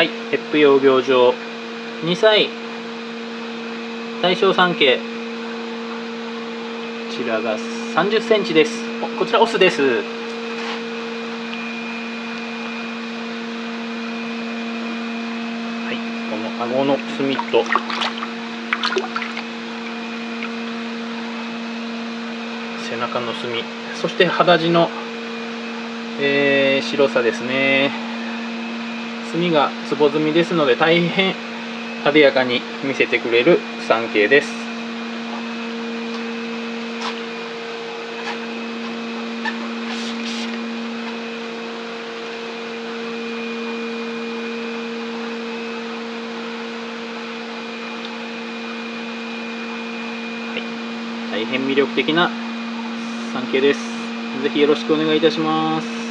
はいエップ養病場2歳。大小3系こちらが3 0センチです。こちらオスです。はいこの顎の隅と。背中の隅。そして肌地の、えー白さですね。墨がつぼ墨ですので大変艶やかに見せてくれる三景です。大変魅力的な三景です。ぜひよろしくお願いいたします。